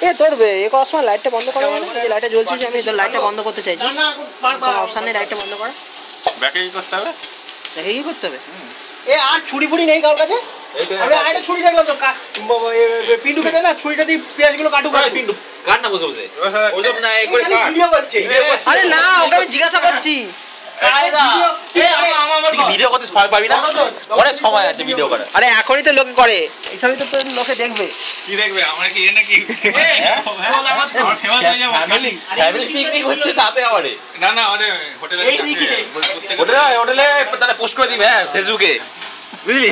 এ তোর বে- এ করার সময় লাইটটা বন্ধ করা না এই যে লাইটটা জ্বলছে যে আমি লাইটটা বন্ধ করতে চাইছি। অপশান নেই লাইটটা বন্ধ করা ব্যাকে কি করতে হবে? কি করতে হবে? এ আর ছুরি ফুড়ি নেই কারোর কাছে? আমি আরেকটা ছুরি দেখলাম তো দে না ছুরিটা দিয়ে পেঁয়াজগুলো কাটু কাটু পিন্টু কাট না বসে বসে। ওসব না এ করে কাট। ভিডিও করছে। আরে না ওকে আমি জিজ্ঞাসা করছি। ভিডিও সময় পাবি না? অনেক সময় আছে ভিডিও করার। আরে এখনই তো লোকে করে। এইসবই তো তোর লোকে দেখবে। কি দেখবে? আমার কি এ নাকি? ফ্যামিলি ফ্যামিলি পিকনিক হচ্ছে তাতে আমারে না না আমাদের হোটেলে এই দিকে। হোটেলে হোটেলে তাহলে পোস্ট করে দিবে হ্যাঁ ফেসবুকে বুঝলি